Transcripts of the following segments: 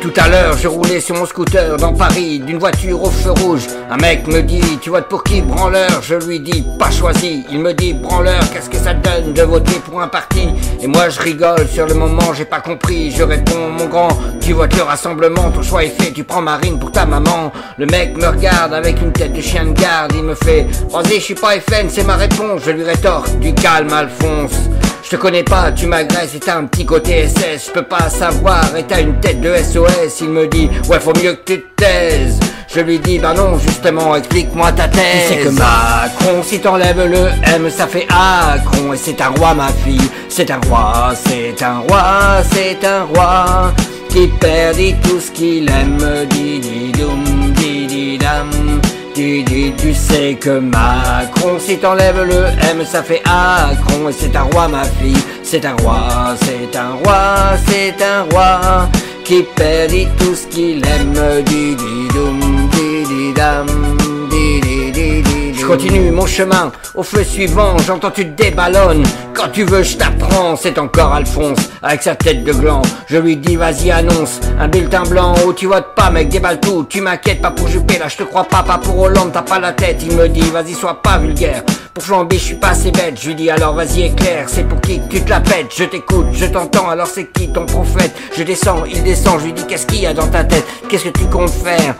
Tout à l'heure, je roulais sur mon scooter dans Paris, d'une voiture au feu rouge. Un mec me dit, tu votes pour qui, branleur? Je lui dis, pas choisi. Il me dit, branleur, qu'est-ce que ça donne de voter pour un parti? Et moi, je rigole, sur le moment, j'ai pas compris. Je réponds, mon grand, tu votes le rassemblement, ton choix est fait, tu prends Marine pour ta maman. Le mec me regarde avec une tête de chien de garde, il me fait, vas-y, je suis pas FN, c'est ma réponse. Je lui rétorque, du calme, Alphonse. Je te connais pas, tu m'agresses et t'as un petit côté SS, je peux pas savoir et t'as une tête de SOS. Il me dit, ouais, faut mieux que tu te taises. Je lui dis, bah non, justement, explique-moi ta thèse. Tu sais que Macron, si t'enlèves le M, ça fait Acron. Et c'est un roi, ma fille, c'est un roi, c'est un roi, c'est un roi. Qui perdit tout ce qu'il aime, di di dum, di di dam. Tu dis, tu sais que Macron, si t'enlèves le M, ça fait Acron. Et c'est un roi, ma fille, c'est un roi, c'est un roi, c'est un roi. Qui perdit tout ce qu'il di di dum, di di dam. Continue mon chemin, au feu suivant, j'entends tu te déballonnes. Quand tu veux, je t'apprends, c'est encore Alphonse, avec sa tête de gland. Je lui dis, vas-y, annonce, un bulletin blanc, oh tu votes pas, mec, déballe tout. Tu m'inquiètes pas pour Juppé, là, je te crois pas, pas pour Hollande, t'as pas la tête. Il me dit, vas-y, sois pas vulgaire. Pour flamber, je suis pas assez bête. Je lui dis, alors vas-y, éclaire, c'est pour qui tu te la pètes. Je t'écoute, je t'entends, alors c'est qui ton prophète? Je descends, il descend, je lui dis, qu'est-ce qu'il y a dans ta tête? Qu'est-ce que tu comptes faire?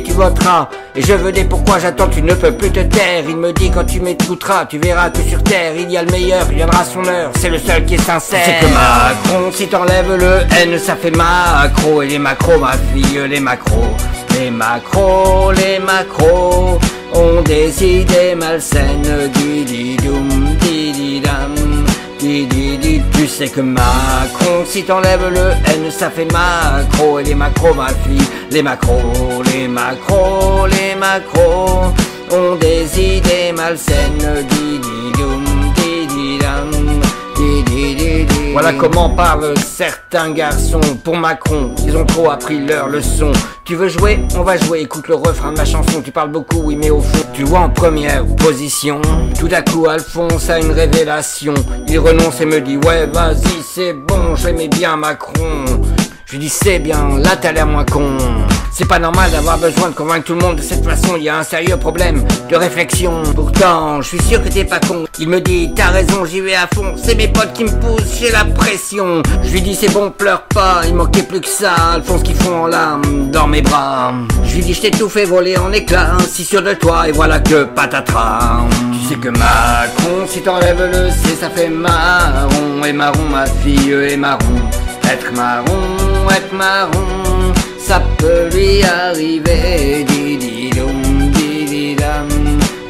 Tu voteras Et je veux des pourquoi j'attends, tu ne peux plus te taire. Il me dit quand tu m'écouteras, tu verras que sur terre il y a le meilleur, il viendra son heure, c'est le seul qui est sincère. C'est que Macron, si t'enlèves le N, ça fait macro. Et les macros, ma fille, les macros. Les macros, les macros ont des idées malsaines. Dam Di di di, tu sais que Macron, si t'enlèves le N, ça fait macro. Et les macros, ma les macros, les macros, les macros ont des idées malsaines. Voilà comment parlent certains garçons pour Macron. Ils ont trop appris leur leçon. Tu veux jouer? On va jouer. Écoute le refrain de ma chanson. Tu parles beaucoup, oui, mais au fond, tu vois en première position. Tout à coup, Alphonse a une révélation. Il renonce et me dit Ouais, vas-y, c'est bon, j'aimais bien Macron. Je lui dis C'est bien, là t'as l'air moins con. C'est pas normal d'avoir besoin de convaincre tout le monde de cette façon, il y a un sérieux problème de réflexion. Pourtant, je suis sûr que t'es pas con. Il me dit, t'as raison, j'y vais à fond. C'est mes potes qui me poussent, j'ai la pression. Je lui dis, c'est bon, pleure pas, il manquait plus que ça. Alphonse qui fond en larmes dans mes bras. Je lui dis, je t'ai tout fait voler en éclats, si sûr de toi, et voilà que patatras. Tu sais que Macron, si t'enlèves le C, ça fait marron. Et marron, ma fille, et marron. Être marron, être marron ça peut lui arriver.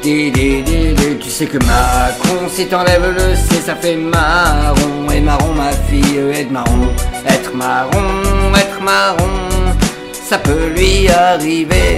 Di di di. Tu sais que Macron, si t'enlèves le C, ça fait marron. Et marron, ma fille, être marron. Être marron, être marron, ça peut lui arriver.